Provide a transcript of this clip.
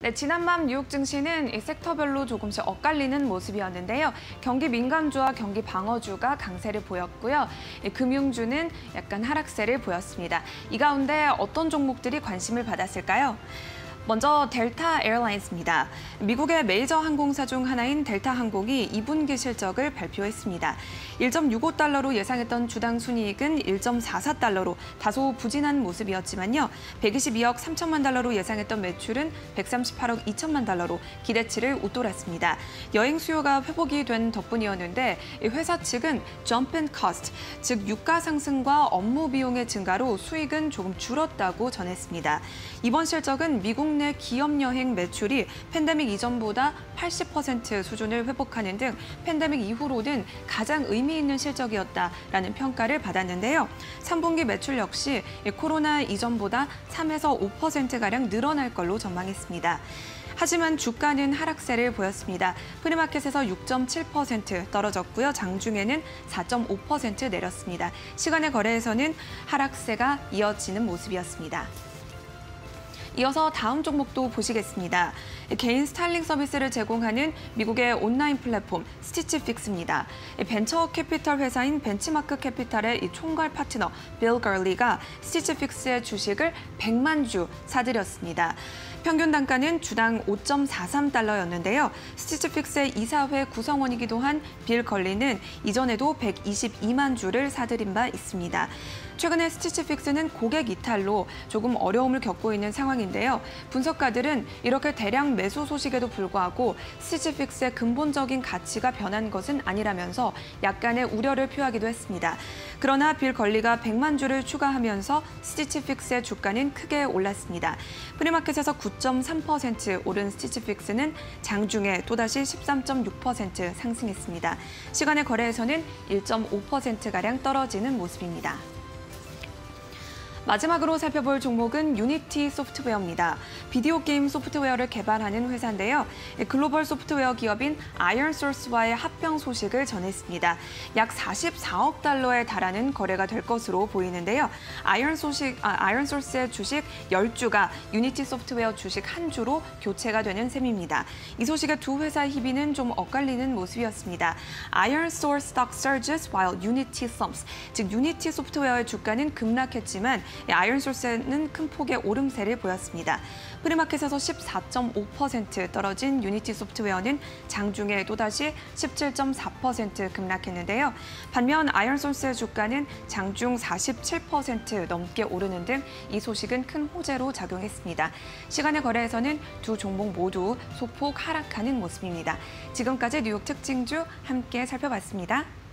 네, 지난밤 뉴욕 증시는 이 섹터별로 조금씩 엇갈리는 모습이었는데요. 경기 민감주와 경기 방어주가 강세를 보였고요. 이 금융주는 약간 하락세를 보였습니다. 이 가운데 어떤 종목들이 관심을 받았을까요? 먼저 델타 에어라인스입니다. 미국의 메이저 항공사 중 하나인 델타 항공이 2분기 실적을 발표했습니다. 1.65달러로 예상했던 주당 순이익은 1.44달러로 다소 부진한 모습이었지만요. 122억 3천만 달러로 예상했던 매출은 138억 2천만 달러로 기대치를 웃돌았습니다. 여행 수요가 회복이 된 덕분이었는데 회사 측은 jump in cost, 즉 유가 상승과 업무 비용의 증가로 수익은 조금 줄었다고 전했습니다. 이번 실적은 미국 내 기업 여행 매출이 팬데믹 이전보다 80% 수준을 회복하는 등 팬데믹 이후로는 가장 의미 있는 실적이었다라는 평가를 받았는데요. 3분기 매출 역시 코로나 이전보다 3에서 5%가량 늘어날 걸로 전망했습니다. 하지만 주가는 하락세를 보였습니다. pre-market에서 6.7% 떨어졌고요. 장중에는 4.5% 내렸습니다. 시간외 거래에서는 하락세가 이어지는 모습이었습니다. 이어서 다음 종목도 보시겠습니다. 개인 스타일링 서비스를 제공하는 미국의 온라인 플랫폼 Stitch Fix입니다. 벤처 캐피털 회사인 Benchmark Capital의 총괄 파트너 빌 걸리가 Stitch Fix의 주식을 100만 주 사들였습니다. 평균 단가는 주당 5.43달러였는데요. Stitch Fix의 이사회 구성원이기도 한 빌 걸리는 이전에도 122만 주를 사들인 바 있습니다. 최근에 Stitch Fix는 고객 이탈로 조금 어려움을 겪고 있는 상황 인데요. 분석가들은 이렇게 대량 매수 소식에도 불구하고 Stitch Fix의 근본적인 가치가 변한 것은 아니라면서 약간의 우려를 표하기도 했습니다. 그러나 빌 걸리가 100만 주를 추가하면서 Stitch Fix의 주가는 크게 올랐습니다. pre-market에서 9.3% 오른 Stitch Fix는 장중에 또다시 13.6% 상승했습니다. 시간외 거래에서는 1.5%가량 떨어지는 모습입니다. 마지막으로 살펴볼 종목은 Unity Software입니다. 비디오 게임 소프트웨어를 개발하는 회사인데요. 글로벌 소프트웨어 기업인 아이언소스와의 합병 소식을 전했습니다. 약 44억 달러에 달하는 거래가 될 것으로 보이는데요. 아이언 소식, 아, 아이언소스의 주식 10주가 Unity Software 주식 한 주로 교체가 되는 셈입니다. 이 소식에 두 회사의 희비는 좀 엇갈리는 모습이었습니다. ironSource stock surges while Unity slumps, 즉 Unity Software의 주가는 급락했지만 아이언소스는 큰 폭의 오름세를 보였습니다. pre-market에서 14.5% 떨어진 Unity Software는 장중에 또다시 17.4% 급락했는데요. 반면 아이언소스의 주가는 장중 47% 넘게 오르는 등 이 소식은 큰 호재로 작용했습니다. 시간외 거래에서는 두 종목 모두 소폭 하락하는 모습입니다. 지금까지 뉴욕 특징주 함께 살펴봤습니다.